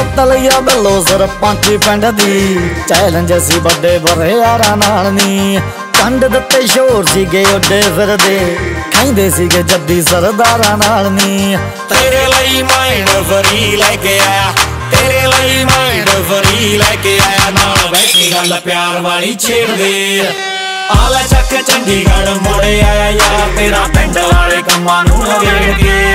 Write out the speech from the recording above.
ਜਿੱਤ ਬੱਲੋ ਸਰਪੰਚ ਪਿੰਡ ਦੀ। ਚੈਲੰਜ ਸੀ ਵੱਡੇ ਬਰੇ ਯਾਰਾਂ ਨਾਲ ਨੀ। ਕੰਡ ਦਿੱਤੇ ਸ਼ੋਰ ਸੀਗੇ ਉੱਡੇ ਫਿਰਦੇ। ਕਹਿੰਦੇ ਸੀਗੇ ਜੱਦੀ ਸਰਦਾਰਾਂ ਨਾਲ ਨੀ। ਤੇਰੇ ਲਈ ਮਾਈਂਡ ਫਰੀ ਲੈ ਕੇ ਆਇਆ। ਤੇਰੇ ਲਈ ਮਾਈਂਡ ਫਰੀ ਲੈ ਕੇ ਆਇਆ। ਨਾਲ ਬੈਠੀ ਗੱਲ ਪਿਆਰ ਵਾਲੀ ਛੇੜਦੇ। ਆਲਾ ਚੱਕ ਚੰਡੀਗੜ੍ਹ ਮੋੜੇ ਆਇਆ ਯਾਰ, ਤੇਰਾ ਪਿੰਡ ਵਾਲੇ ਕੰਮਾਂ ਨੂੰ ਨਵੇੜ ਕੇ।